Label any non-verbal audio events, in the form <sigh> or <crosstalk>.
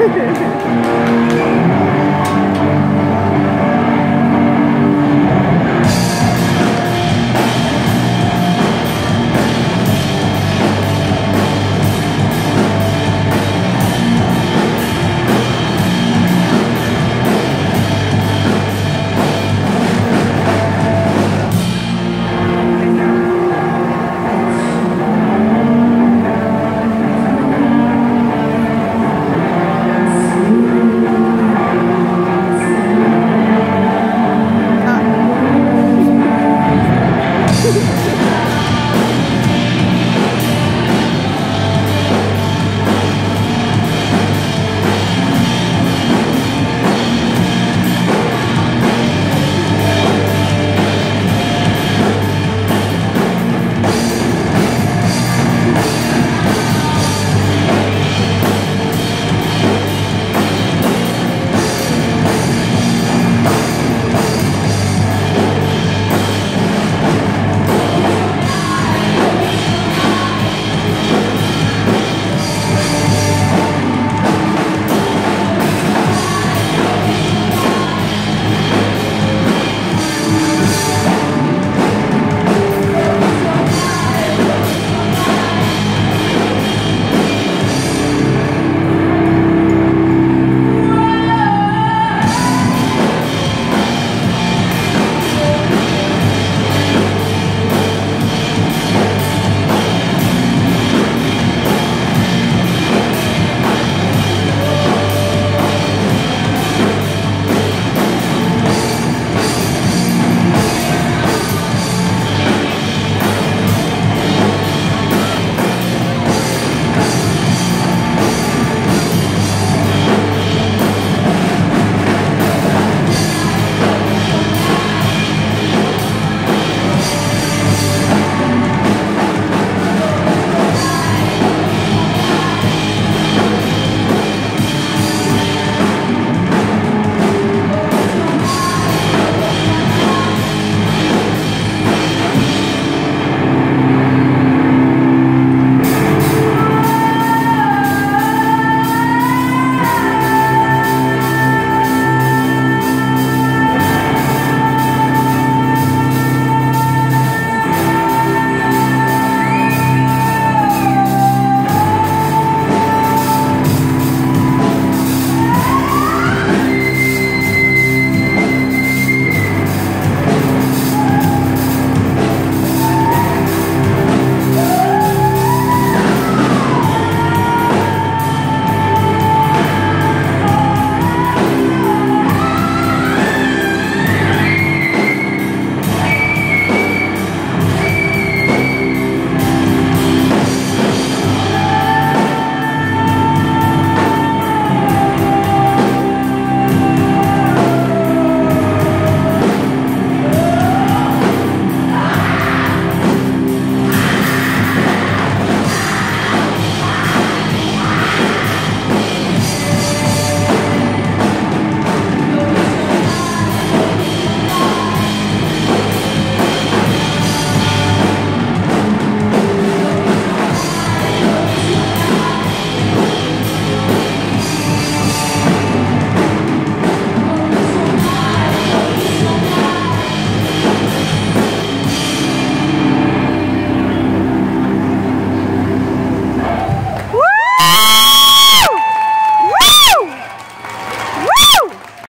Thank you. Woo! <laughs>